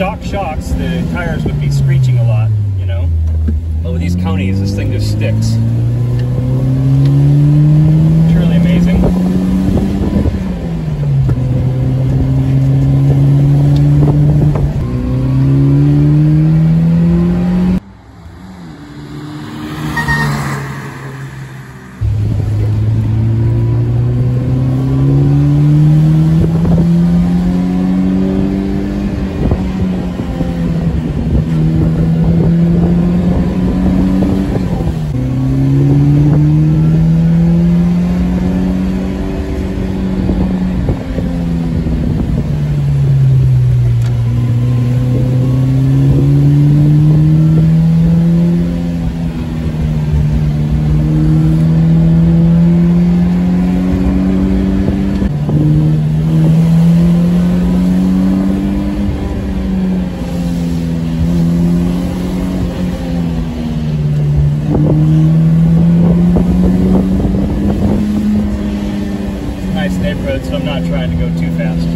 Stock shocks, the tires would be screeching a lot, you know. But with these Konis, this thing just sticks. So I'm not trying to go too fast.